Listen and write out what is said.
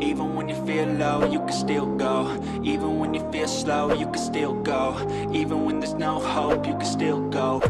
Even when you feel low, you can still go. Even when you feel slow, you can still go. Even when there's no hope, you can still go.